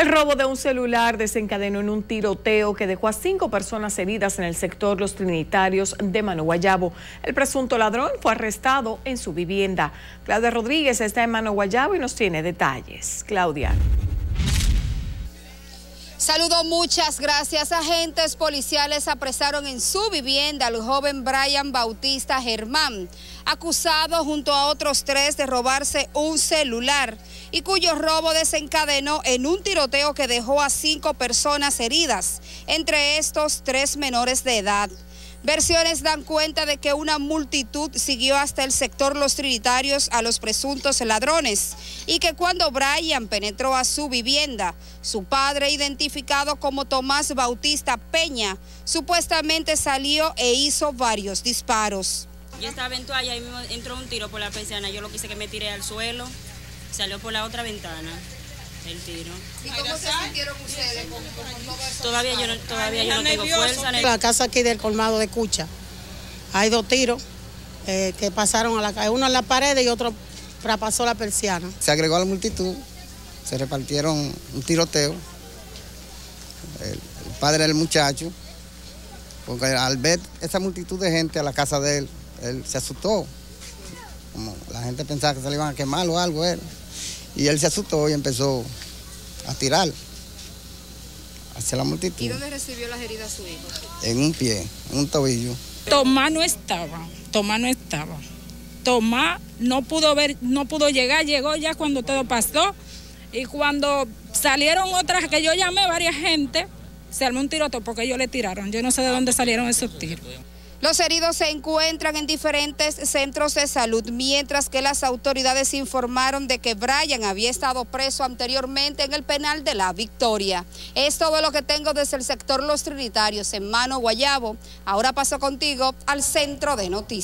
El robo de un celular desencadenó en un tiroteo que dejó a cinco personas heridas en el sector Los Trinitarios de Mano Guayabo. El presunto ladrón fue arrestado en su vivienda. Claudia Rodríguez está en Mano Guayabo y nos tiene detalles. Claudia. Saludo, muchas gracias. Agentes policiales apresaron en su vivienda al joven Brian Bautista Germán, acusado junto a otros tres de robarse un celular y cuyo robo desencadenó en un tiroteo que dejó a cinco personas heridas, entre estos tres menores de edad. Versiones dan cuenta de que una multitud siguió hasta el sector Los Trinitarios a los presuntos ladrones y que cuando Brian penetró a su vivienda, su padre, identificado como Tomás Bautista Peña, supuestamente salió e hizo varios disparos. Yo estaba en toalla y entró un tiro por la persiana. Yo lo quise que me tiré al suelo, salió por la otra ventana el tiro. ¿Y cómo se sintieron ustedes con, todo eso? Todavía yo no, todavía yo no tengo fuerza. La casa aquí del colmado de Cucha, hay dos tiros eh, que pasaron a la calle, uno en la pared y otro traspasó la persiana. Se agregó a la multitud, se repartieron un tiroteo. El, el padre del muchacho, porque al ver esa multitud de gente a la casa de él, él se asustó. Como la gente pensaba que se le iban a quemar o algo él. Y él se asustó y empezó a tirar hacia la multitud. ¿Y dónde recibió las heridas su hijo? En un pie, en un tobillo. Tomás no estaba, Tomás no estaba. Tomás no pudo ver, no pudo llegar, llegó ya cuando todo pasó. Y cuando salieron otras, que yo llamé a varias gente, se armó un tiroteo porque ellos le tiraron. Yo no sé de dónde salieron esos tiros. Los heridos se encuentran en diferentes centros de salud, mientras que las autoridades informaron de que Brian había estado preso anteriormente en el penal de la Victoria. Es todo lo que tengo desde el sector Los Trinitarios en Mano Guayabo. Ahora paso contigo al centro de noticias.